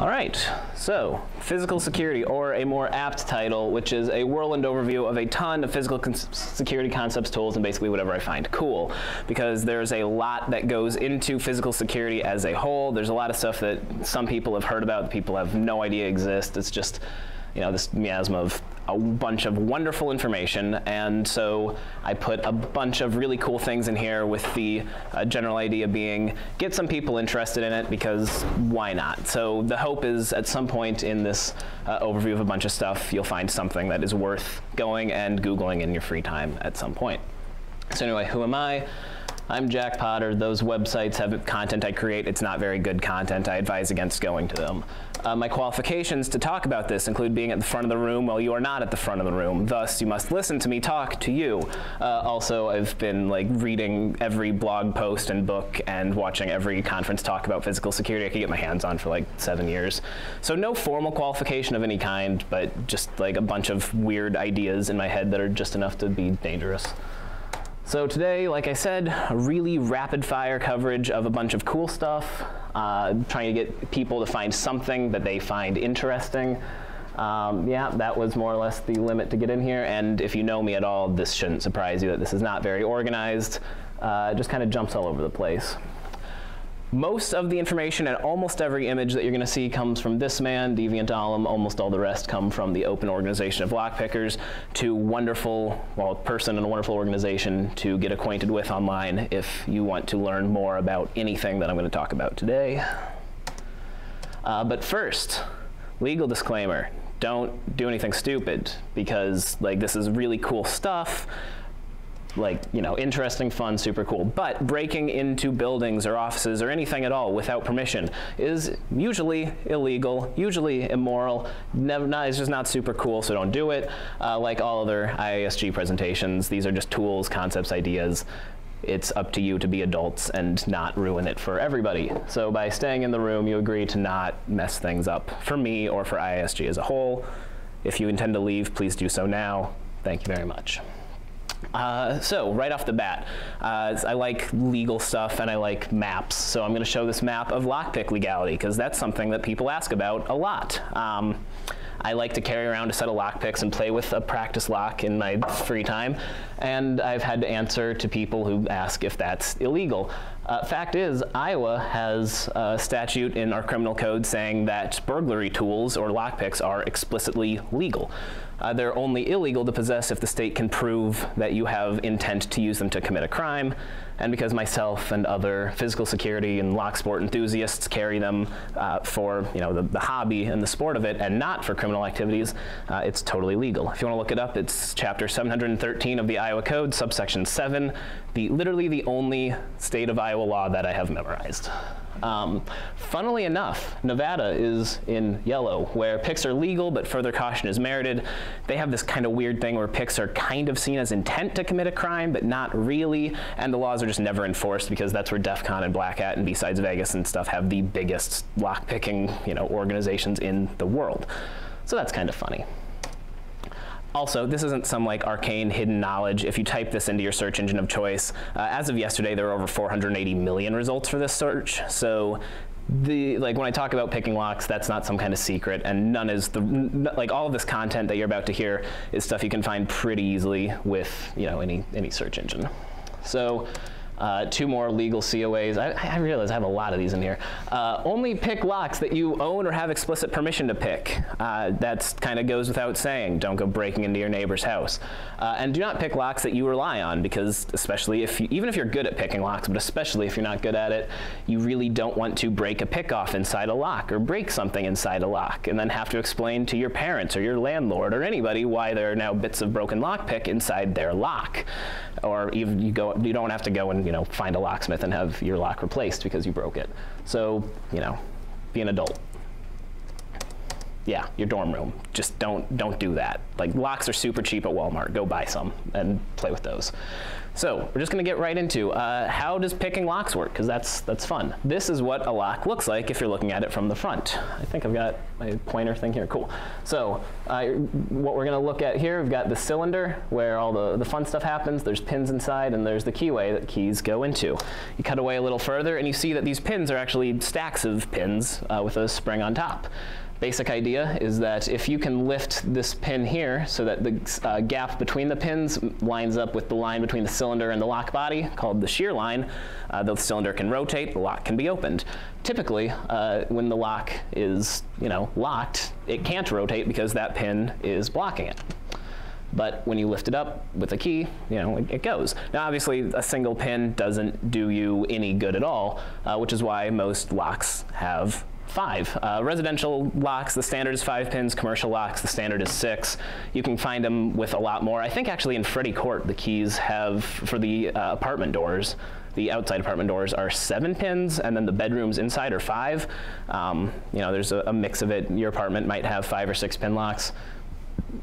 All right, so physical security, or a more apt title, which is a whirlwind overview of a ton of physical security concepts, tools, and basically whatever I find cool. Because there's a lot that goes into physical security as a whole. There's a lot of stuff that some people have heard about, people have no idea exists. It's just you know, this miasma of a bunch of wonderful information. And so I put a bunch of really cool things in here with the uh, general idea being get some people interested in it because why not? So the hope is at some point in this uh, overview of a bunch of stuff, you'll find something that is worth going and Googling in your free time at some point. So anyway, who am I? I'm Jack Potter. Those websites have content I create. It's not very good content. I advise against going to them. Uh, my qualifications to talk about this include being at the front of the room while you are not at the front of the room. Thus, you must listen to me talk to you. Uh, also, I've been like reading every blog post and book and watching every conference talk about physical security I could get my hands on for like seven years. So no formal qualification of any kind, but just like a bunch of weird ideas in my head that are just enough to be dangerous. So today, like I said, really rapid fire coverage of a bunch of cool stuff, uh, trying to get people to find something that they find interesting. Um, yeah, that was more or less the limit to get in here. And if you know me at all, this shouldn't surprise you that this is not very organized. Uh, just kind of jumps all over the place. Most of the information and almost every image that you're going to see comes from this man, Deviant Ollam. Almost all the rest come from the open organization of lockpickers to wonderful, well, person and a wonderful organization to get acquainted with online if you want to learn more about anything that I'm going to talk about today. Uh, but first, legal disclaimer. Don't do anything stupid because like this is really cool stuff like, you know, interesting, fun, super cool. But breaking into buildings or offices or anything at all without permission is usually illegal, usually immoral, never, not, it's just not super cool, so don't do it. Uh, like all other IASG presentations, these are just tools, concepts, ideas. It's up to you to be adults and not ruin it for everybody. So by staying in the room, you agree to not mess things up for me or for IASG as a whole. If you intend to leave, please do so now. Thank you very much. Uh, so right off the bat, uh, I like legal stuff and I like maps. So I'm going to show this map of lockpick legality because that's something that people ask about a lot. Um, I like to carry around a set of lockpicks and play with a practice lock in my free time. And I've had to answer to people who ask if that's illegal. Uh, fact is, Iowa has a statute in our criminal code saying that burglary tools or lockpicks are explicitly legal. Uh, they're only illegal to possess if the state can prove that you have intent to use them to commit a crime. And because myself and other physical security and lock sport enthusiasts carry them uh, for you know the, the, hobby and the sport of it and not for criminal activities, uh, it's totally legal. If you want to look it up, it's chapter 713 of the Iowa Code, subsection 7, the, literally the only state of Iowa law that I have memorized. Um, funnily enough, Nevada is in yellow, where picks are legal, but further caution is merited. They have this kind of weird thing where picks are kind of seen as intent to commit a crime, but not really, and the laws are just never enforced because that's where DEF CON and Black Hat and B-Sides Vegas and stuff have the biggest lockpicking you know, organizations in the world. So that's kind of funny. Also, this isn't some like arcane hidden knowledge. If you type this into your search engine of choice, uh, as of yesterday, there are over 480 million results for this search. So the like when I talk about picking locks, that's not some kind of secret, and none is the like all of this content that you're about to hear is stuff you can find pretty easily with you know any any search engine. So uh, two more legal COAs. I, I, realize I have a lot of these in here. Uh, only pick locks that you own or have explicit permission to pick. Uh, that kind of goes without saying. Don't go breaking into your neighbor's house. Uh, and do not pick locks that you rely on because especially if you, even if you're good at picking locks, but especially if you're not good at it, you really don't want to break a pick off inside a lock or break something inside a lock and then have to explain to your parents or your landlord or anybody why there are now bits of broken lockpick inside their lock. Or even you go, you don't have to go and you know, find a locksmith and have your lock replaced because you broke it. So, you know, be an adult. yeah, your dorm room. Just don't don't do that. Like locks are super cheap at Walmart. Go buy some and play with those. So we're just going to get right into uh, how does picking locks work because that's that's fun. This is what a lock looks like if you're looking at it from the front. I think I've got my pointer thing here. Cool. So uh, what we're going to look at here, we've got the cylinder where all the, the fun stuff happens. There's pins inside and there's the keyway that keys go into. You cut away a little further and you see that these pins are actually stacks of pins uh, with a spring on top. Basic idea is that if you can lift this pin here so that the uh, gap between the pins lines up with the line between the cylinder and the lock body, called the shear line, uh, the cylinder can rotate, the lock can be opened. Typically, uh, when the lock is you know, locked, it can't rotate because that pin is blocking it. But when you lift it up with a key, you know, it, it, goes. Now, obviously, a single pin doesn't do you any good at all, uh, which is why most locks have five. Uh, residential locks, the standard is five pins. Commercial locks, the standard is six. You can find them with a lot more. I think actually in Freddie Court, the keys have, for the uh, apartment doors, the outside apartment doors are seven pins, and then the bedrooms inside are five. Um, you know, there's a, a mix of it. Your apartment might have five or six pin locks,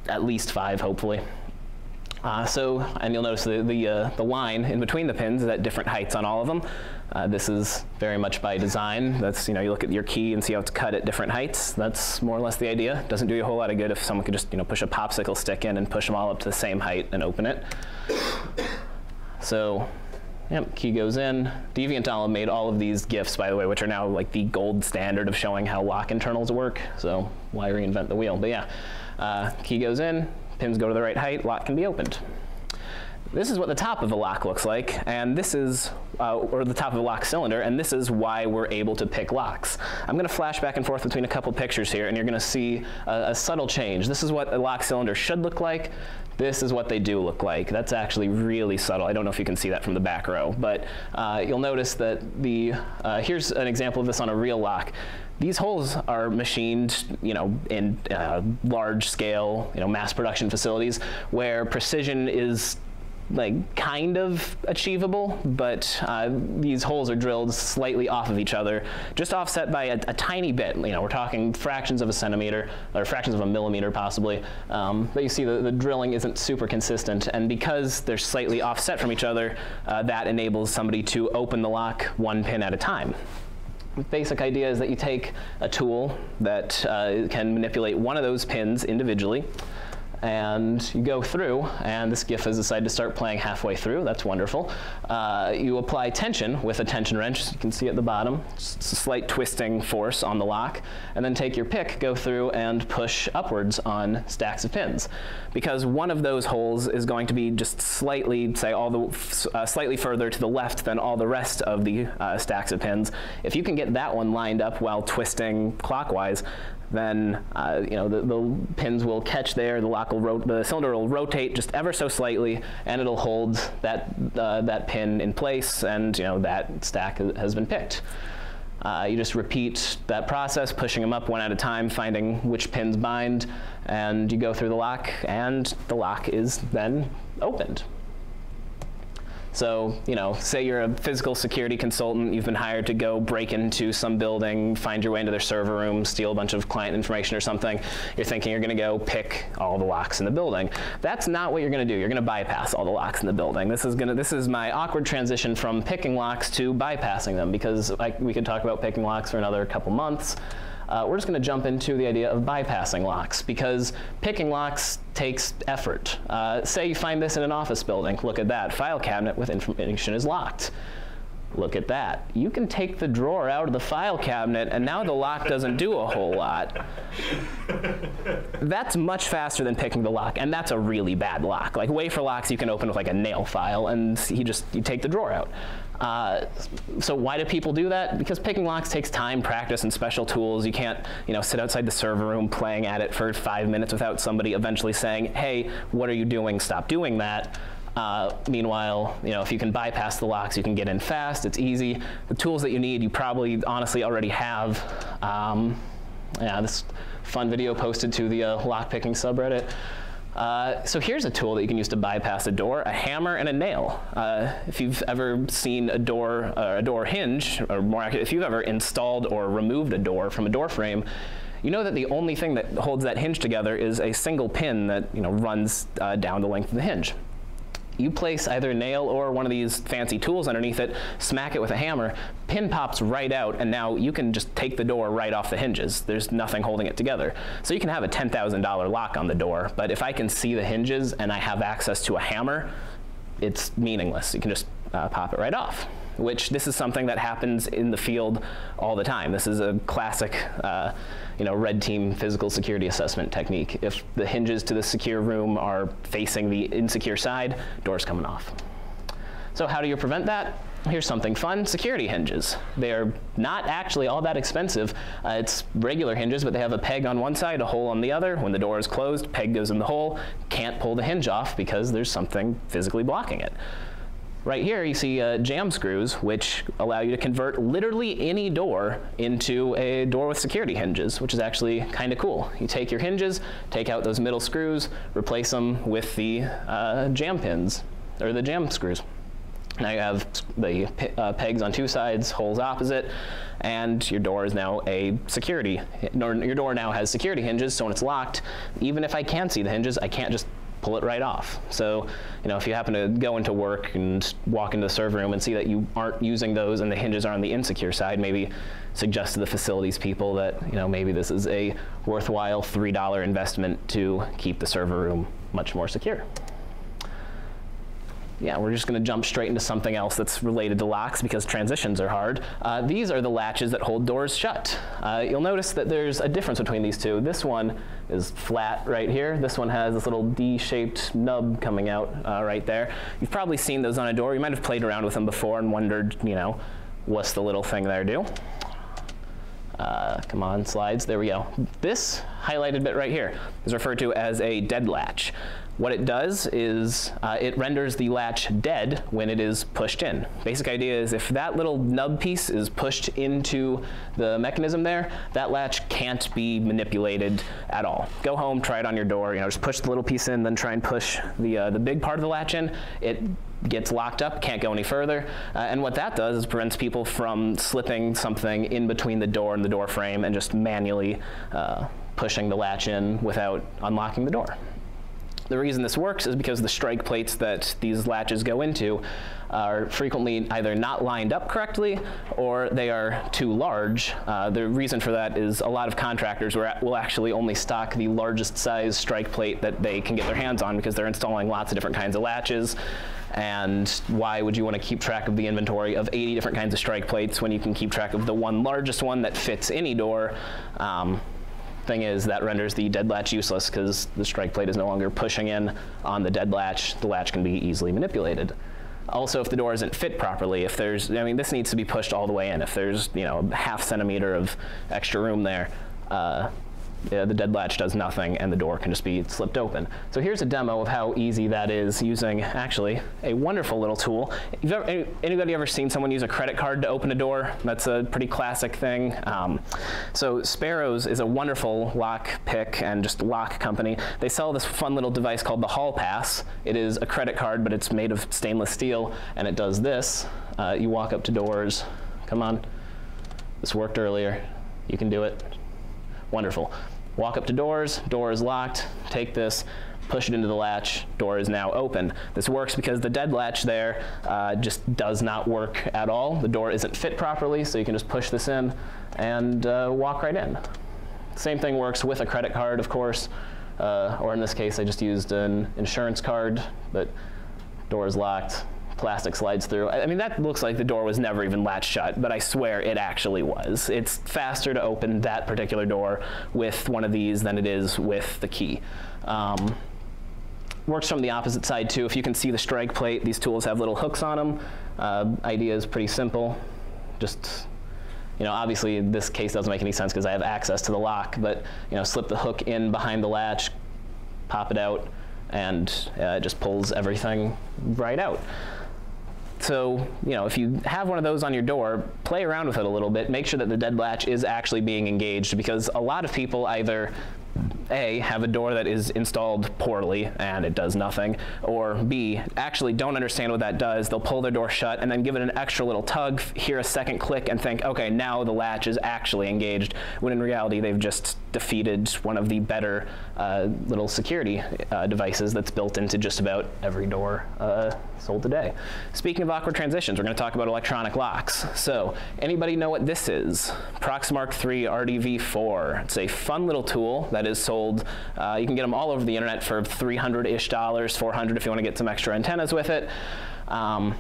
at least five, hopefully. Uh, so, and you'll notice the, the, uh, the, line in between the pins is at different heights on all of them. Uh, this is very much by design. That's, you know, you look at your key and see how it's cut at different heights. That's more or less the idea. Doesn't do you a whole lot of good if someone could just, you know, push a popsicle stick in and push them all up to the same height and open it. So, yep, key goes in. Deviant Ollam made all of these GIFs, by the way, which are now like the gold standard of showing how lock internals work. So why reinvent the wheel? But yeah, uh, key goes in, pins go to the right height, lock can be opened. This is what the top of a lock looks like, and this is, uh, or the top of a lock cylinder, and this is why we're able to pick locks. I'm going to flash back and forth between a couple pictures here, and you're going to see a, a subtle change. This is what a lock cylinder should look like. This is what they do look like. That's actually really subtle. I don't know if you can see that from the back row, but uh, you'll notice that the, uh, here's an example of this on a real lock these holes are machined, you know, in uh, large scale, you know, mass production facilities where precision is like kind of achievable, but uh, these holes are drilled slightly off of each other, just offset by a, a, tiny bit. You know, we're talking fractions of a centimeter or fractions of a millimeter possibly. Um, but you see the, the, drilling isn't super consistent, and because they're slightly offset from each other, uh, that enables somebody to open the lock one pin at a time basic idea is that you take a tool that uh, can manipulate one of those pins individually and you go through, and this GIF has decided to start playing halfway through. That's wonderful. Uh, you apply tension with a tension wrench. You can see at the bottom, slight twisting force on the lock, and then take your pick, go through, and push upwards on stacks of pins. Because one of those holes is going to be just slightly, say, all the uh, slightly further to the left than all the rest of the uh, stacks of pins. If you can get that one lined up while twisting clockwise, then uh, you know the, the, pins will catch there. The lock will the cylinder will rotate just ever so slightly, and it'll hold that uh, that pin in place, and you know that stack has been picked. Uh, you just repeat that process, pushing them up one at a time, finding which pins bind, and you go through the lock, and the lock is then opened. So, you know, say you're a physical security consultant, you've been hired to go break into some building, find your way into their server room, steal a bunch of client information or something. You're thinking you're going to go pick all the locks in the building. That's not what you're going to do. You're going to bypass all the locks in the building. This is going to this is my awkward transition from picking locks to bypassing them because we could talk about picking locks for another couple months. Uh, we're just going to jump into the idea of bypassing locks because picking locks takes effort. Uh, say you find this in an office building. Look at that. File cabinet with information is locked. Look at that. You can take the drawer out of the file cabinet and now the lock doesn't do a whole lot. That's much faster than picking the lock, and that's a really bad lock. Like wafer locks you can open with like a nail file and you just you take the drawer out. Uh, so why do people do that? Because picking locks takes time, practice, and special tools. You can't, you know, sit outside the server room playing at it for five minutes without somebody eventually saying, "Hey, what are you doing? Stop doing that." Uh, meanwhile, you know, if you can bypass the locks, you can get in fast. It's easy. The tools that you need, you probably honestly already have. Um, yeah, this fun video posted to the uh, lockpicking subreddit. Uh, so here's a tool that you can use to bypass a door, a hammer and a nail. Uh, if you've ever seen a door, uh, a door hinge, or more accurate, if you've ever installed or removed a door from a door frame, you know that the only thing that holds that hinge together is a single pin that you know runs uh, down the length of the hinge you place either a nail or one of these fancy tools underneath it, smack it with a hammer, pin pops right out, and now you can just take the door right off the hinges. There's nothing holding it together. So you can have a $10,000 lock on the door, but if I can see the hinges and I have access to a hammer, it's meaningless. You can just uh, pop it right off which this is something that happens in the field all the time. This is a classic, uh, you know, red team physical security assessment technique. If the hinges to the secure room are facing the insecure side, door's coming off. So how do you prevent that? Here's something fun, security hinges. They're not actually all that expensive. Uh, it's regular hinges, but they have a peg on one side, a hole on the other. When the door is closed, peg goes in the hole. Can't pull the hinge off because there's something physically blocking it. Right here you see uh, jam screws, which allow you to convert literally any door into a door with security hinges, which is actually kind of cool. You take your hinges, take out those middle screws, replace them with the uh, jam pins, or the jam screws. Now you have the uh, pegs on two sides, holes opposite, and your door is now a security, your door now has security hinges, so when it's locked, even if I can see the hinges, I can't just pull it right off. So, you know, if you happen to go into work and walk into the server room and see that you aren't using those and the hinges are on the insecure side, maybe suggest to the facilities people that, you know, maybe this is a worthwhile $3 investment to keep the server room much more secure yeah, we're just going to jump straight into something else that's related to locks because transitions are hard. Uh, these are the latches that hold doors shut. Uh, you'll notice that there's a difference between these two. This one is flat right here. This one has this little D-shaped nub coming out uh, right there. You've probably seen those on a door. You might have played around with them before and wondered, you know, what's the little thing there do? Uh, come on, slides, there we go. This highlighted bit right here is referred to as a dead latch. What it does is uh, it renders the latch dead when it is pushed in. Basic idea is if that little nub piece is pushed into the mechanism there, that latch can't be manipulated at all. Go home, try it on your door, you know, just push the little piece in, then try and push the, uh, the big part of the latch in. It gets locked up, can't go any further. Uh, and what that does is prevents people from slipping something in between the door and the door frame and just manually uh, pushing the latch in without unlocking the door. The reason this works is because the strike plates that these latches go into are frequently either not lined up correctly or they are too large. Uh, the reason for that is a lot of contractors will actually only stock the largest size strike plate that they can get their hands on because they're installing lots of different kinds of latches. And why would you want to keep track of the inventory of 80 different kinds of strike plates when you can keep track of the one largest one that fits any door? Um, thing is that renders the dead latch useless because the strike plate is no longer pushing in on the dead latch. The latch can be easily manipulated. Also, if the door isn't fit properly, if there's, I mean, this needs to be pushed all the way in. If there's, you know, a half centimeter of extra room there, uh, the dead latch does nothing and the door can just be slipped open. So here's a demo of how easy that is using actually a wonderful little tool. Ever, anybody ever seen someone use a credit card to open a door? That's a pretty classic thing. Um, so Sparrows is a wonderful lock pick and just lock company. They sell this fun little device called the Hall Pass. It is a credit card, but it's made of stainless steel and it does this. Uh, you walk up to doors. Come on. This worked earlier. You can do it. Wonderful. Walk up to doors, door is locked, take this, push it into the latch, door is now open. This works because the dead latch there uh, just does not work at all. The door isn't fit properly, so you can just push this in and uh, walk right in. Same thing works with a credit card, of course, uh, or in this case, I just used an insurance card, but door is locked, plastic slides through. I mean, that looks like the door was never even latched shut, but I swear it actually was. It's faster to open that particular door with one of these than it is with the key. Um, works from the opposite side too. If you can see the strike plate, these tools have little hooks on them. Uh, idea is pretty simple. Just, you know, obviously this case doesn't make any sense because I have access to the lock, but, you know, slip the hook in behind the latch, pop it out, and uh, it just pulls everything right out. So, you know, if you have one of those on your door, play around with it a little bit. Make sure that the dead latch is actually being engaged because a lot of people either A, have a door that is installed poorly and it does nothing, or B, actually don't understand what that does. They'll pull their door shut and then give it an extra little tug, hear a second click, and think, okay, now the latch is actually engaged, when in reality they've just defeated one of the better uh, little security uh, devices that's built into just about every door uh, sold today. Speaking of awkward transitions, we're going to talk about electronic locks. So, anybody know what this is? Proxmark 3 RDV4. It's a fun little tool that is sold. Uh, you can get them all over the internet for 300-ish dollars, 400 if you want to get some extra antennas with it. Um,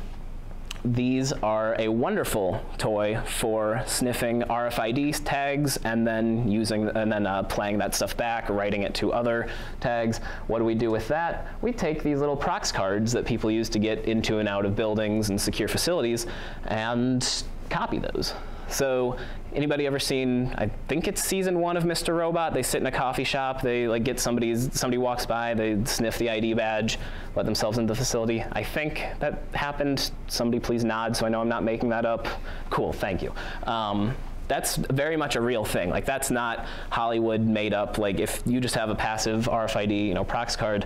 these are a wonderful toy for sniffing RFID tags and then using and then uh, playing that stuff back, writing it to other tags. What do we do with that? We take these little prox cards that people use to get into and out of buildings and secure facilities and copy those. So anybody ever seen, I think it's season one of Mr. Robot, they sit in a coffee shop, they like get somebody's, somebody walks by, they sniff the ID badge, let themselves into the facility. I think that happened. Somebody please nod so I know I'm not making that up. Cool, thank you. Um, that's very much a real thing. Like that's not Hollywood made up. Like if you just have a passive RFID, you know, Prox card,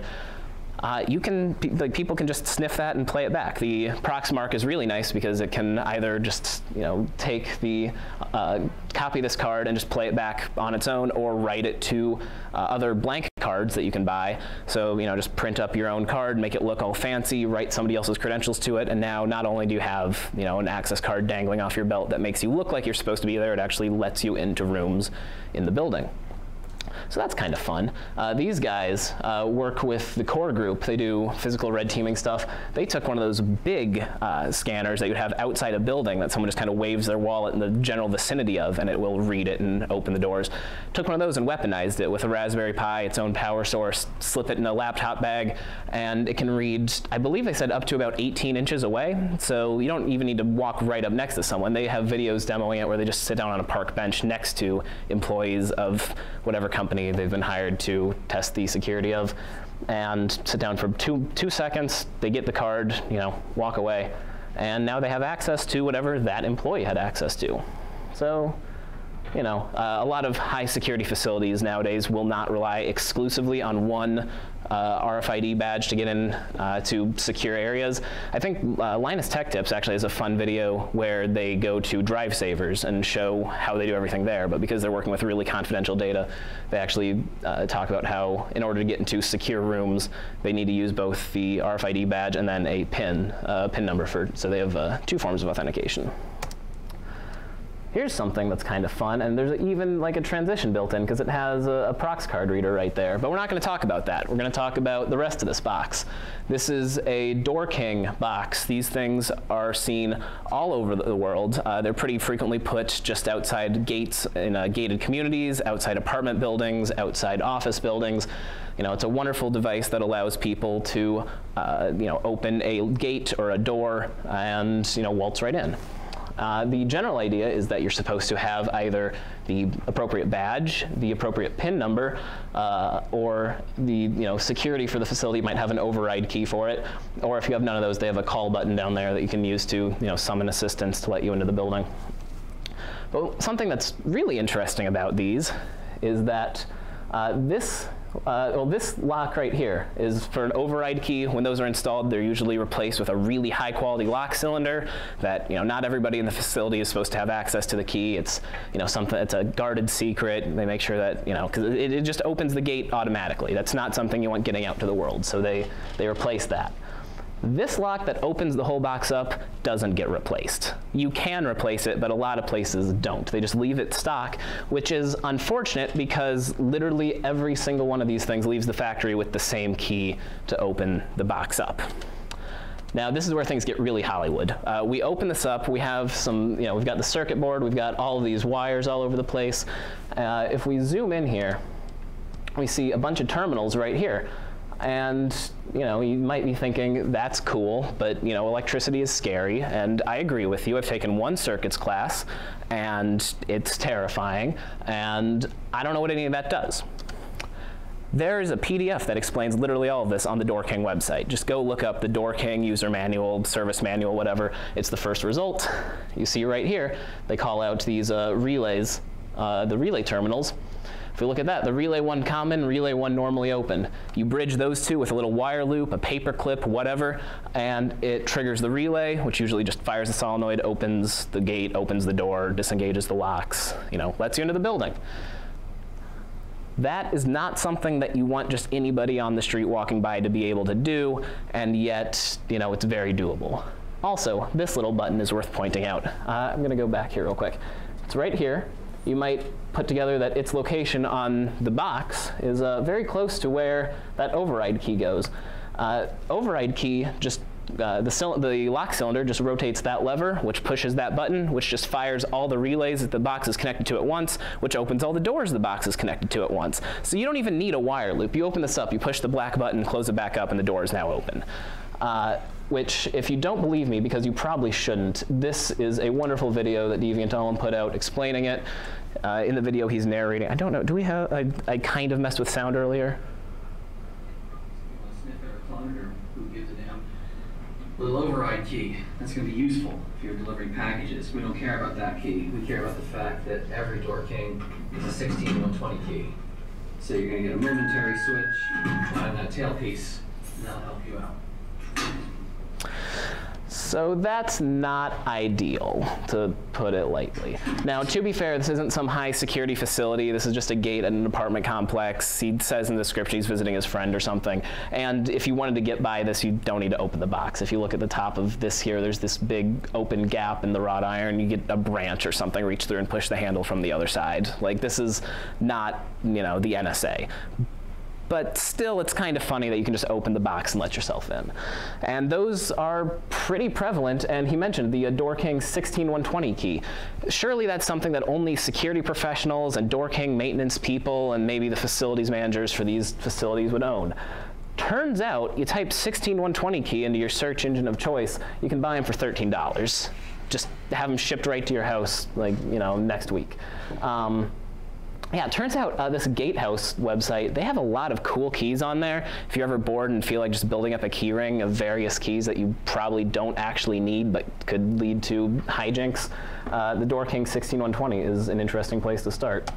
uh, you can, like people can just sniff that and play it back. The Proxmark is really nice because it can either just, you know, take the, uh, copy this card and just play it back on its own or write it to uh, other blank cards that you can buy. So, you know, just print up your own card, make it look all fancy, write somebody else's credentials to it, and now not only do you have, you know, an access card dangling off your belt that makes you look like you're supposed to be there, it actually lets you into rooms in the building. So that's kind of fun. Uh, these guys uh, work with the core group. They do physical red teaming stuff. They took one of those big uh, scanners that you'd have outside a building that someone just kind of waves their wallet in the general vicinity of and it will read it and open the doors. Took one of those and weaponized it with a Raspberry Pi, its own power source, slip it in a laptop bag, and it can read, I believe they said up to about 18 inches away. So you don't even need to walk right up next to someone. They have videos demoing it where they just sit down on a park bench next to employees of whatever company they've been hired to test the security of and sit down for two, two seconds, they get the card, you know, walk away, and now they have access to whatever that employee had access to. So you know, uh, a lot of high security facilities nowadays will not rely exclusively on one uh, RFID badge to get in uh, to secure areas. I think uh, Linus Tech Tips actually has a fun video where they go to DriveSavers and show how they do everything there. But because they're working with really confidential data, they actually uh, talk about how in order to get into secure rooms, they need to use both the RFID badge and then a PIN, uh, PIN number for, so they have uh, two forms of authentication here's something that's kind of fun, and there's even like a transition built in because it has a, a, prox card reader right there. But we're not going to talk about that. We're going to talk about the rest of this box. This is a Door King box. These things are seen all over the world. Uh, they're pretty frequently put just outside gates in uh, gated communities, outside apartment buildings, outside office buildings. You know, it's a wonderful device that allows people to, uh, you know, open a gate or a door and, you know, waltz right in. Uh, the general idea is that you're supposed to have either the appropriate badge, the appropriate PIN number, uh, or the you know security for the facility might have an override key for it. Or if you have none of those, they have a call button down there that you can use to you know summon assistance to let you into the building. But something that's really interesting about these is that uh, this uh, well, this lock right here is for an override key. When those are installed, they're usually replaced with a really high quality lock cylinder that, you know, not everybody in the facility is supposed to have access to the key. It's, you know, something, it's a guarded secret. They make sure that, you know, because it, it just opens the gate automatically. That's not something you want getting out to the world. So they, they replace that. This lock that opens the whole box up doesn't get replaced. You can replace it, but a lot of places don't. They just leave it stock, which is unfortunate because literally every single one of these things leaves the factory with the same key to open the box up. Now this is where things get really Hollywood. Uh, we open this up, we have some, you know, we've got the circuit board, we've got all of these wires all over the place. Uh, if we zoom in here, we see a bunch of terminals right here. And you know, you might be thinking that's cool, but you know, electricity is scary, and I agree with you. I've taken one circuits class, and it's terrifying, and I don't know what any of that does. There is a PDF that explains literally all of this on the Door King website. Just go look up the Door King user manual, service manual, whatever. It's the first result. You see right here, they call out these uh, relays uh, the relay terminals. If we look at that, the relay one common, relay one normally open. You bridge those two with a little wire loop, a paper clip, whatever, and it triggers the relay, which usually just fires the solenoid, opens the gate, opens the door, disengages the locks, you know, lets you into the building. That is not something that you want just anybody on the street walking by to be able to do, and yet, you know, it's very doable. Also, this little button is worth pointing out. Uh, I'm going to go back here real quick. It's right here. You might put together that its location on the box is uh, very close to where that override key goes. Uh, override key just uh, the, the, lock cylinder just rotates that lever, which pushes that button, which just fires all the relays that the box is connected to at once, which opens all the doors the box is connected to at once. So you don't even need a wire loop. You open this up, you push the black button, close it back up, and the door is now open. Uh, which, if you don't believe me, because you probably shouldn't, this is a wonderful video that Deviant Ollam put out explaining it. Uh, in the video, he's narrating. I don't know, do we have, I, I kind of messed with sound earlier. little override key. That's going to be useful if you're delivering packages. We don't care about that key. We care about the fact that every door king is a 16120 key. So you're going to get a momentary switch on that tailpiece, and that'll help you out. So that's not ideal, to put it lightly. Now, to be fair, this isn't some high security facility. This is just a gate at an apartment complex. He says in the description he's visiting his friend or something. And if you wanted to get by this, you don't need to open the box. If you look at the top of this here, there's this big open gap in the wrought iron. You get a branch or something, reach through and push the handle from the other side. Like, this is not, you know, the NSA but still it's kind of funny that you can just open the box and let yourself in. And those are pretty prevalent, and he mentioned the Door King 16120 key. Surely that's something that only security professionals and Door King maintenance people and maybe the facilities managers for these facilities would own. Turns out, you type 16120 key into your search engine of choice, you can buy them for $13. Just have them shipped right to your house, like, you know, next week. Um, yeah, it turns out uh, this Gatehouse website, they have a lot of cool keys on there. If you're ever bored and feel like just building up a key ring of various keys that you probably don't actually need but could lead to hijinks, uh, the Door King 16120 is an interesting place to start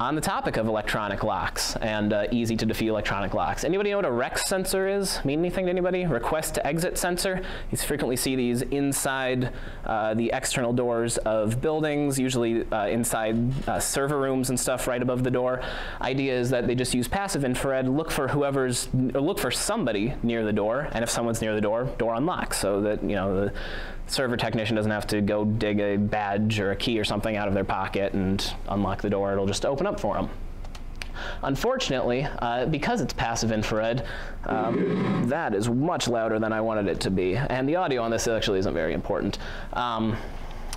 on the topic of electronic locks and uh, easy to defeat electronic locks. Anybody know what a REX sensor is? Mean anything to anybody? Request to exit sensor. You frequently see these inside uh, the external doors of buildings, usually uh, inside uh, server rooms and stuff right above the door. Idea is that they just use passive infrared, look for whoever's, look for somebody near the door, and if someone's near the door, door unlocks so that, you know, the server technician doesn't have to go dig a badge or a key or something out of their pocket and unlock the door. It'll just open up for them. Unfortunately, uh, because it's passive infrared, um, that is much louder than I wanted it to be. And the audio on this actually isn't very important. Um,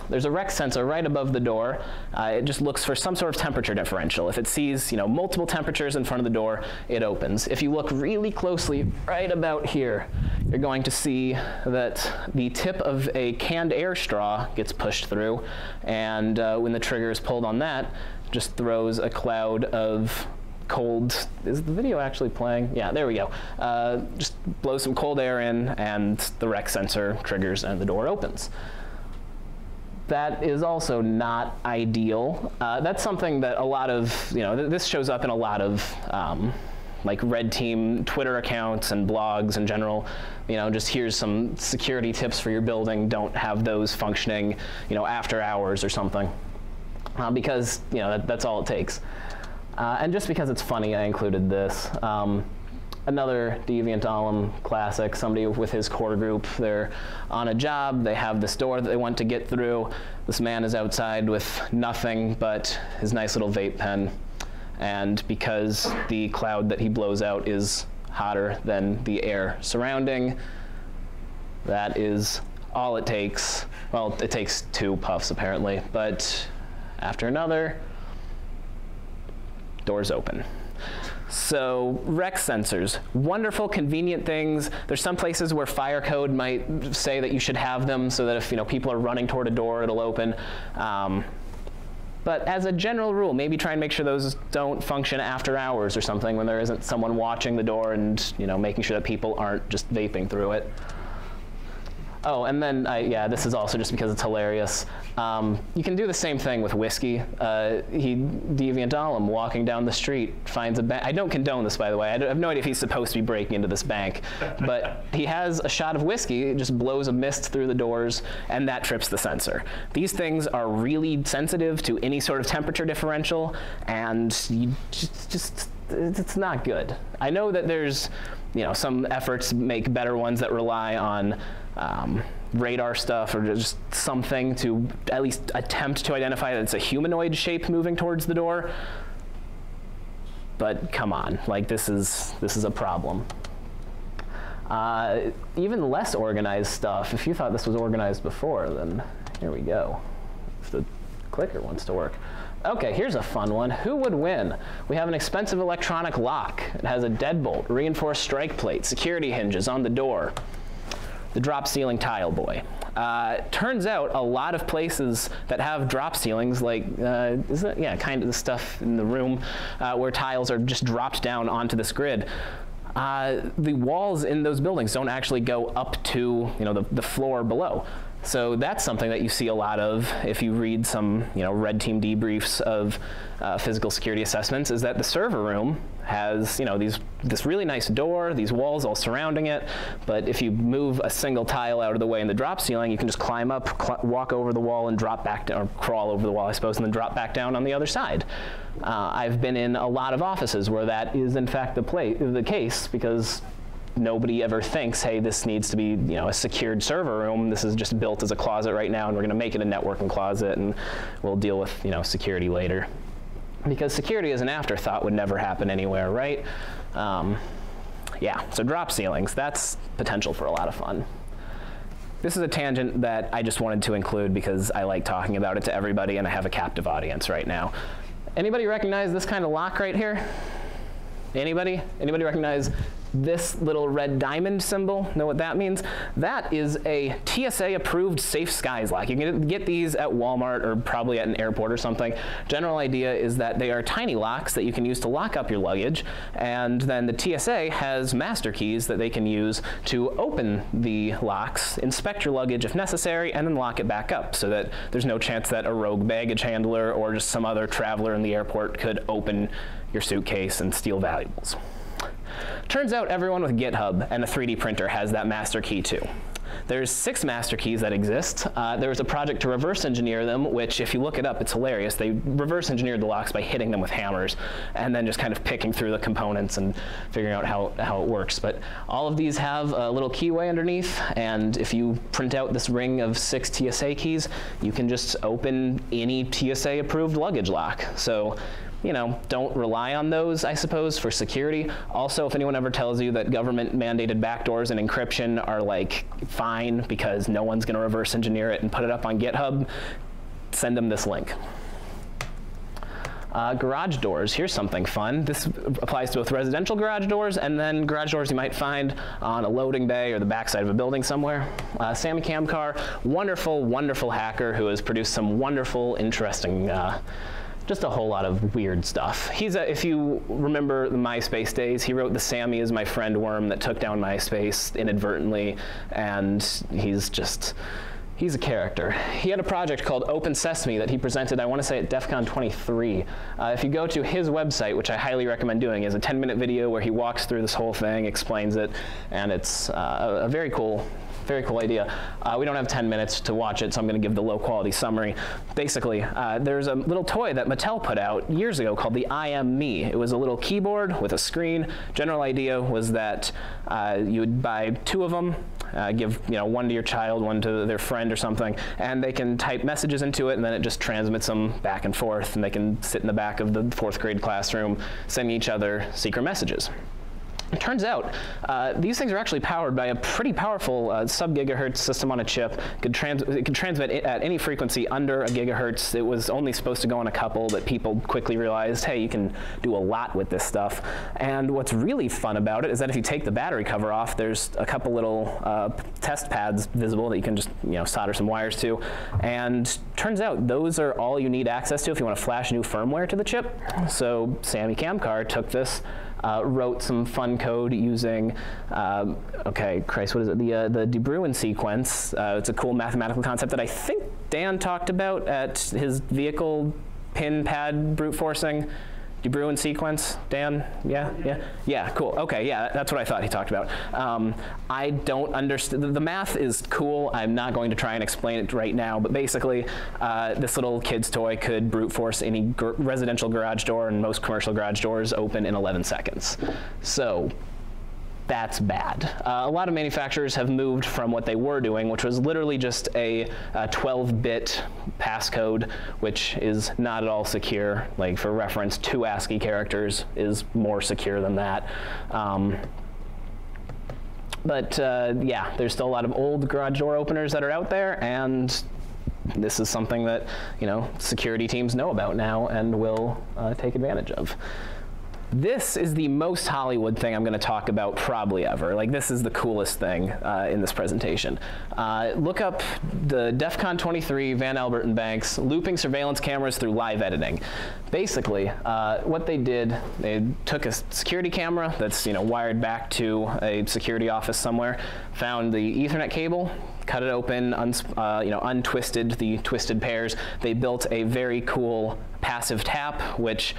there's a REX sensor right above the door. Uh, it just looks for some sort of temperature differential. If it sees you know, multiple temperatures in front of the door, it opens. If you look really closely right about here, you're going to see that the tip of a canned air straw gets pushed through, and uh, when the trigger is pulled on that, just throws a cloud of cold. Is the video actually playing? Yeah, there we go. Uh, just blow some cold air in, and the REX sensor triggers, and the door opens that is also not ideal. Uh, that's something that a lot of, you know, th this shows up in a lot of um, like red team Twitter accounts and blogs in general. You know, just here's some security tips for your building. Don't have those functioning, you know, after hours or something. Uh, because, you know, that, that's all it takes. Uh, and just because it's funny, I included this. Um, another Deviant Ollam classic, somebody with his core group. They're on a job, they have this door that they want to get through. This man is outside with nothing but his nice little vape pen. And because the cloud that he blows out is hotter than the air surrounding, that is all it takes. Well, it takes two puffs apparently, but after another, doors open. So REX sensors, wonderful, convenient things. There's some places where fire code might say that you should have them so that if you know people are running toward a door, it'll open. Um, but as a general rule, maybe try and make sure those don't function after hours or something when there isn't someone watching the door and you know making sure that people aren't just vaping through it. Oh, and then, I, yeah, this is also just because it's hilarious. Um, you can do the same thing with whiskey. Uh, he, Deviant Ollam, walking down the street, finds a bank. I don't condone this, by the way. I have no idea if he's supposed to be breaking into this bank. But he has a shot of whiskey, it just blows a mist through the doors, and that trips the sensor. These things are really sensitive to any sort of temperature differential, and just, just it's not good. I know that there's, you know, some efforts make better ones that rely on um, radar stuff or just something to at least attempt to identify that it's a humanoid shape moving towards the door. But come on, like this is this is a problem. Uh, even less organized stuff. If you thought this was organized before, then here we go. If the clicker wants to work. Okay, here's a fun one. Who would win? We have an expensive electronic lock. It has a deadbolt, reinforced strike plate, security hinges on the door. The drop ceiling tile boy. Uh, turns out a lot of places that have drop ceilings, like, uh? Yeah, kind of the stuff in the room uh, where tiles are just dropped down onto this grid. Uh, the walls in those buildings don't actually go up to you know the, the floor below. So that's something that you see a lot of if you read some, you know, red team debriefs of uh, physical security assessments is that the server room has, you know, these this really nice door, these walls all surrounding it, but if you move a single tile out of the way in the drop ceiling, you can just climb up, cl walk over the wall and drop back down, or crawl over the wall, I suppose, and then drop back down on the other side. Uh, I've been in a lot of offices where that is in fact the, the case because nobody ever thinks, hey, this needs to be you know a secured server room. This is just built as a closet right now, and we're going to make it a networking closet, and we'll deal with you know security later. Because security as an afterthought would never happen anywhere, right? Um, yeah, so drop ceilings, that's potential for a lot of fun. This is a tangent that I just wanted to include because I like talking about it to everybody and I have a captive audience right now. Anybody recognize this kind of lock right here? Anybody? Anybody recognize this little red diamond symbol, know what that means? That is a TSA approved Safe Skies lock. You can get these at Walmart or probably at an airport or something. General idea is that they are tiny locks that you can use to lock up your luggage and then the TSA has master keys that they can use to open the locks, inspect your luggage if necessary, and then lock it back up so that there's no chance that a rogue baggage handler or just some other traveler in the airport could open your suitcase and steal valuables. Turns out everyone with GitHub and a 3D printer has that master key too. There's six master keys that exist. Uh, there was a project to reverse engineer them, which if you look it up, it's hilarious. They reverse engineered the locks by hitting them with hammers and then just kind of picking through the components and figuring out how, how it works. But all of these have a little keyway underneath, and if you print out this ring of six TSA keys, you can just open any TSA approved luggage lock. So you know, don't rely on those, I suppose, for security. Also, if anyone ever tells you that government mandated backdoors and encryption are like fine because no one's going to reverse engineer it and put it up on GitHub, send them this link. Uh, garage doors, here's something fun. This applies to both residential garage doors and then garage doors you might find on a loading bay or the backside of a building somewhere. Uh, Samy Kamkar, wonderful, wonderful hacker who has produced some wonderful, interesting uh, just a whole lot of weird stuff. He's a, if you remember the MySpace days, he wrote the Sammy is my friend worm that took down MySpace inadvertently, and he's just, he's a character. He had a project called Open Sesame that he presented, I want to say at DEF CON 23. Uh, if you go to his website, which I highly recommend doing, is a 10 minute video where he walks through this whole thing, explains it, and it's uh, a, a very cool very cool idea. Uh, we don't have 10 minutes to watch it, so I'm going to give the low quality summary. Basically, uh, there's a little toy that Mattel put out years ago called the IM-ME. It was a little keyboard with a screen. General idea was that uh, you would buy two of them, uh, give you know one to your child, one to their friend or something, and they can type messages into it, and then it just transmits them back and forth, and they can sit in the back of the fourth grade classroom sending each other secret messages. It turns out uh, these things are actually powered by a pretty powerful uh, sub-gigahertz system on a chip. It could, trans it could transmit at any frequency under a gigahertz. It was only supposed to go on a couple, but people quickly realized, hey, you can do a lot with this stuff. And what's really fun about it is that if you take the battery cover off, there's a couple little uh, test pads visible that you can just you know solder some wires to. And turns out those are all you need access to if you want to flash new firmware to the chip. So Samy Kamkar took this uh, wrote some fun code using, um, okay, Christ, what is it? The, uh, the De Bruijn sequence. Uh, it's a cool mathematical concept that I think Dan talked about at his vehicle pin pad brute forcing. De Bruijn sequence, Dan? Yeah, yeah, yeah. Cool. Okay, yeah, that's what I thought he talked about. Um, I don't understand. The math is cool. I'm not going to try and explain it right now, but basically, uh, this little kid's toy could brute force any gr residential garage door, and most commercial garage doors open in 11 seconds. So that's bad. Uh, a lot of manufacturers have moved from what they were doing, which was literally just a 12-bit passcode, which is not at all secure. Like for reference, two ASCII characters is more secure than that. Um, but uh, yeah, there's still a lot of old garage door openers that are out there, and this is something that you know security teams know about now and will uh, take advantage of. This is the most Hollywood thing I'm going to talk about probably ever. Like this is the coolest thing uh, in this presentation. Uh, look up the DEF CON 23 Van Albert and Banks looping surveillance cameras through live editing. Basically, uh, what they did, they took a security camera that's you know wired back to a security office somewhere, found the Ethernet cable, cut it open, uh, you know, untwisted the twisted pairs. They built a very cool passive tap, which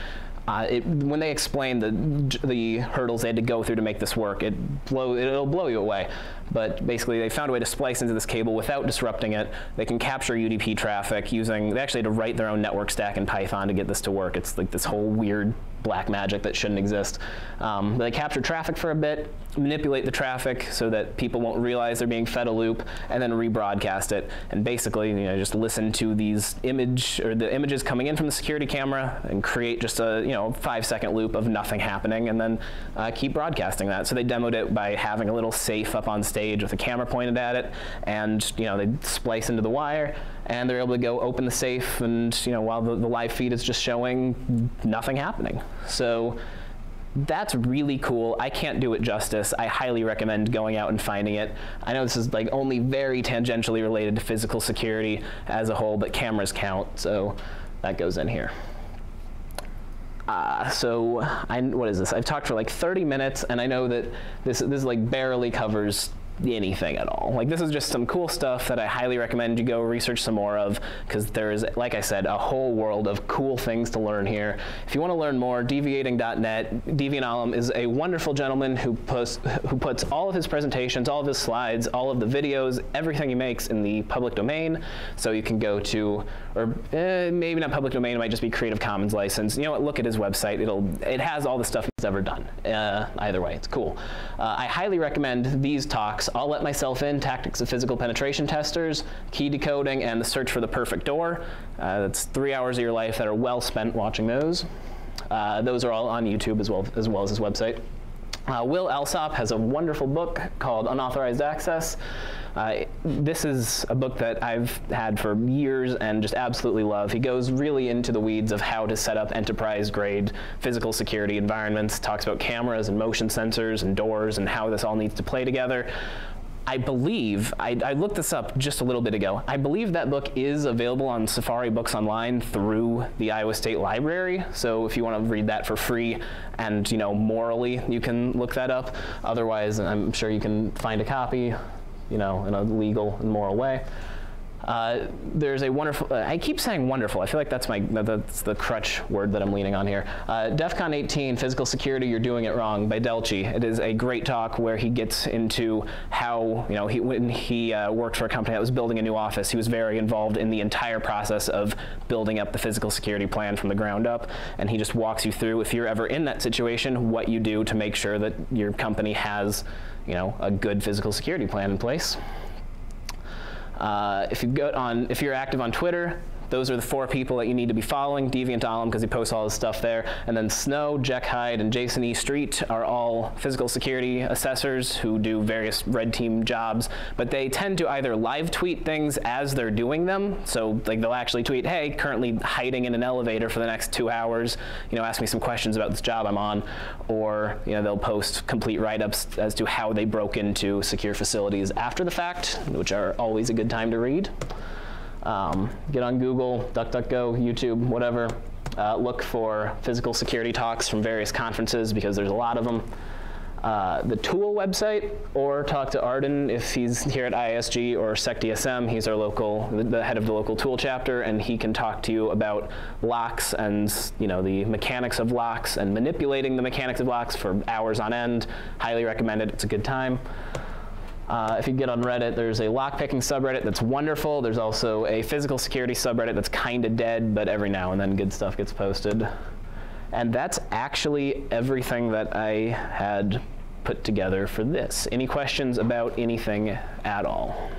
uh, it, when they explain the, the hurdles they had to go through to make this work, it blow, it'll blow you away. But basically, they found a way to splice into this cable without disrupting it. They can capture UDP traffic using, they actually had to write their own network stack in Python to get this to work. It's like this whole weird black magic that shouldn't exist. Um, they capture traffic for a bit, manipulate the traffic so that people won't realize they're being fed a loop, and then rebroadcast it. And basically, you know, just listen to these image or the images coming in from the security camera and create just a you know five second loop of nothing happening, and then uh, keep broadcasting that. So they demoed it by having a little safe up on stage with a camera pointed at it, and you know they splice into the wire and they're able to go open the safe and you know while the, the live feed is just showing nothing happening. So that's really cool. I can't do it justice. I highly recommend going out and finding it. I know this is like only very tangentially related to physical security as a whole, but cameras count, so that goes in here. Uh, so I, what is this? I've talked for like 30 minutes, and I know that this this like barely covers anything at all. Like this is just some cool stuff that I highly recommend you go research some more of because there is, like I said, a whole world of cool things to learn here. If you want to learn more, deviating.net, Deviant Ollam is a wonderful gentleman who puts, who puts all of his presentations, all of his slides, all of the videos, everything he makes in the public domain. So you can go to, or eh, maybe not public domain, it might just be Creative Commons license. You know what, look at his website. It'll, it has all the stuff he's ever done. Uh, either way, it's cool. Uh, I highly recommend these talks I'll Let Myself In, Tactics of Physical Penetration Testers, Key Decoding, and The Search for the Perfect Door. Uh, that's three hours of your life that are well spent watching those. Uh, those are all on YouTube as well as, well as his website. Uh, Wil Allsopp has a wonderful book called Unauthorized Access. Uh, this is a book that I've had for years and just absolutely love. He goes really into the weeds of how to set up enterprise grade physical security environments, talks about cameras and motion sensors and doors and how this all needs to play together. I believe, I, I, looked this up just a little bit ago, I believe that book is available on Safari Books Online through the Iowa State Library. So if you want to read that for free and, you know, morally, you can look that up. Otherwise, I'm sure you can find a copy, you know, in a legal and moral way. Uh, there's a wonderful, uh, I keep saying wonderful, I feel like that's my, that's the crutch word that I'm leaning on here. Uh, DEF CON 18, Physical Security, You're Doing It Wrong by Delchi. It is a great talk where he gets into how, you know, he, when he uh, worked for a company that was building a new office, he was very involved in the entire process of building up the physical security plan from the ground up. And he just walks you through, if you're ever in that situation, what you do to make sure that your company has, you know, a good physical security plan in place. Uh, if you go on, if you're active on Twitter, those are the four people that you need to be following. Deviant Ollam, because he posts all his stuff there. And then Snow, Jek Hyde, and Jayson E. Street are all physical security assessors who do various red team jobs. But they tend to either live tweet things as they're doing them. So like they'll actually tweet, hey, currently hiding in an elevator for the next two hours. You know, ask me some questions about this job I'm on. Or, you know, they'll post complete write-ups as to how they broke into secure facilities after the fact, which are always a good time to read. Um, get on Google, DuckDuckGo, YouTube, whatever. Uh, look for physical security talks from various conferences because there's a lot of them. Uh, the TOOOL website, or talk to Arden if he's here at ISG or SecDSM. He's our local, the head of the local TOOOL chapter, and he can talk to you about locks and you know the mechanics of locks and manipulating the mechanics of locks for hours on end. Highly recommend it. It's a good time. Uh, if you get on Reddit, there's a lockpicking subreddit that's wonderful. There's also a physical security subreddit that's kind of dead, but every now and then good stuff gets posted. And that's actually everything that I had put together for this. Any questions about anything at all?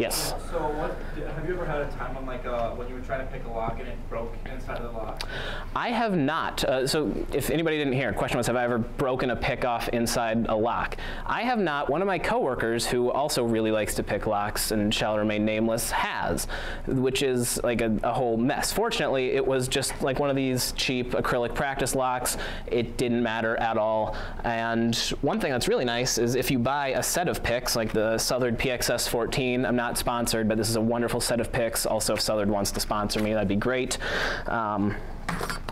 Yes. So what, have you ever had a time when like uh, when you were trying to pick a lock and it broke inside of the lock? I have not. Uh, so if anybody didn't hear, question was, have I ever broken a pick off inside a lock? I have not. One of my coworkers who also really likes to pick locks and shall remain nameless has, which is like a, a whole mess. Fortunately, it was just like one of these cheap acrylic practice locks. It didn't matter at all. And one thing that's really nice is if you buy a set of picks, like the SouthOrd PXS 14, I'm not sponsored, but this is a wonderful set of picks. Also, if SouthOrd wants to sponsor me, that'd be great. Um,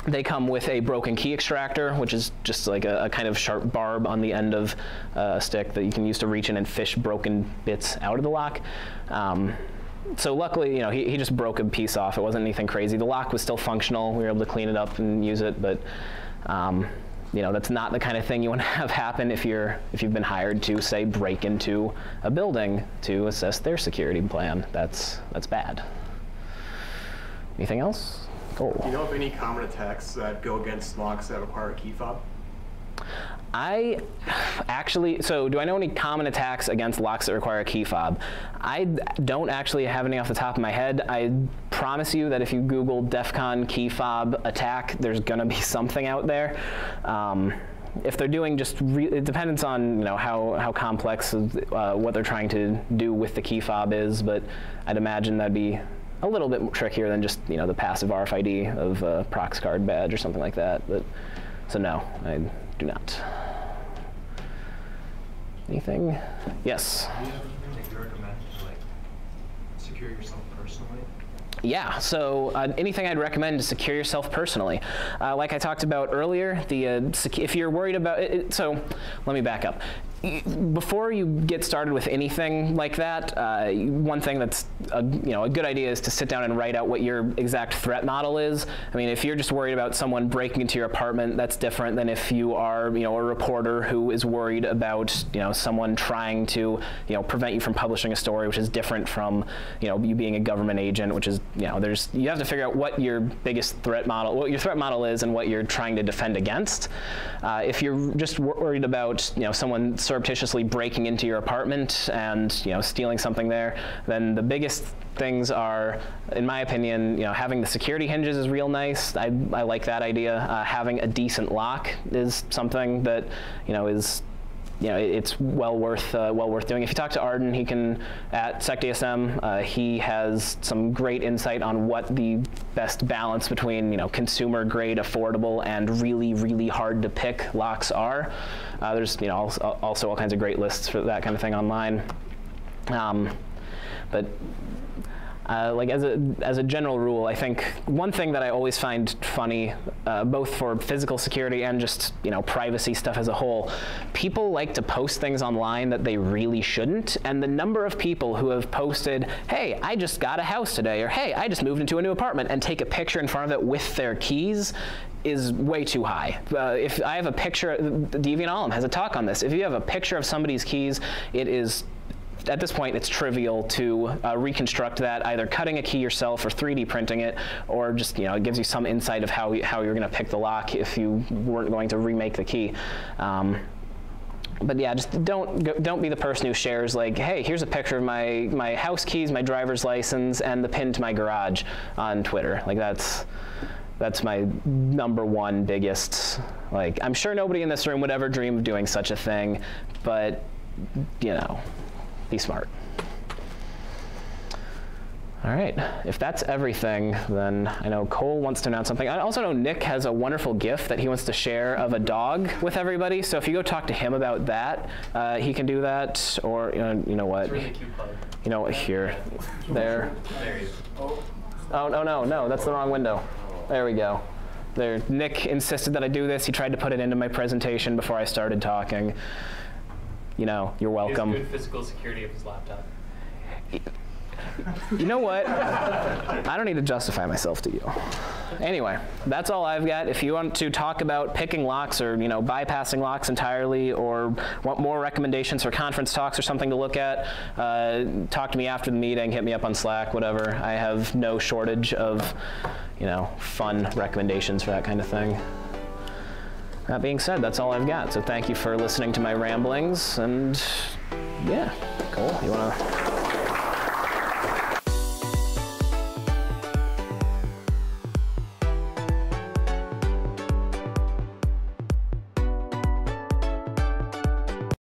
they come with a broken key extractor, which is just like a, a kind of sharp barb on the end of uh, a stick that you can use to reach in and fish broken bits out of the lock. Um, so luckily, you know, he, he just broke a piece off. It wasn't anything crazy. The lock was still functional. We were able to clean it up and use it, but um, you know, that's not the kind of thing you want to have happen if you're if you've been hired to say break into a building to assess their security plan. That's that's bad. Anything else? Do you know of any common attacks that go against locks that require a key fob? I actually, so do I know any common attacks against locks that require a key fob? I don't actually have any off the top of my head. I promise you that if you Google DEFCON key fob attack, there's going to be something out there. Um, if they're doing just, it depends on you know how how complex uh, what they're trying to do with the key fob is, but I'd imagine that'd be a little bit trickier than just you know the passive RFID of a prox card badge or something like that. But so no, I do not. Anything? Yes. Do you have anything that you recommend to like secure yourself personally? Yeah, so uh, anything I'd recommend to secure yourself personally. Uh, like I talked about earlier, the uh, if you're worried about it, so let me back up before you get started with anything like that, uh, one thing that's a, you know a good idea is to sit down and write out what your exact threat model is. I mean, if you're just worried about someone breaking into your apartment, that's different than if you are you know a reporter who is worried about you know someone trying to you know prevent you from publishing a story, which is different from you know you being a government agent, which is you know there's you have to figure out what your biggest threat model, what your threat model is, and what you're trying to defend against. Uh, if you're just worried about you know someone surreptitiously breaking into your apartment and you know stealing something there, then the biggest things are, in my opinion, you know, having the security hinges is real nice. I, I like that idea. Uh, having a decent lock is something that you know is you know, it's well worth uh, well worth doing. If you talk to Arden, he can at SecDSM, uh, he has some great insight on what the best balance between you know consumer grade, affordable, and really really hard to pick locks are. Uh, there's you know also all kinds of great lists for that kind of thing online. Um, but uh, like as a as a general rule, I think one thing that I always find funny, uh, both for physical security and just you know privacy stuff as a whole, people like to post things online that they really shouldn't, and the number of people who have posted, "Hey, I just got a house today," or "Hey, I just moved into a new apartment," and take a picture in front of it with their keys is way too high. Uh, if I have a picture, Deviant has a talk on this. If you have a picture of somebody's keys, it is at this point, it's trivial to uh, reconstruct that, either cutting a key yourself or 3D printing it, or just, you know, it gives you some insight of how, how you're going to pick the lock if you weren't going to remake the key. Um, but yeah, just don't don't be the person who shares like, hey, here's a picture of my my house keys, my driver's license, and the pin to my garage on Twitter. Like that's that's my number one biggest like. I'm sure nobody in this room would ever dream of doing such a thing, but you know, be smart. All right, if that's everything, then I know Cole wants to announce something. I also know Nick has a wonderful gift that he wants to share of a dog with everybody. So if you go talk to him about that, uh, he can do that. Or you know, you know what? Really you know what? Here, there. There you go. Oh no no no! That's the wrong window. there we go. There, Nick insisted that I do this. He tried to put it into my presentation before I started talking. You know, you're welcome. good physical security of his laptop. You know what? I don't need to justify myself to you. Anyway, that's all I've got. If you want to talk about picking locks or, you know, bypassing locks entirely or want more recommendations for conference talks or something to look at, uh, talk to me after the meeting, hit me up on Slack, whatever. I have no shortage of, you know, fun recommendations for that kind of thing. That being said, that's all I've got. So thank you for listening to my ramblings and yeah, cool. You want to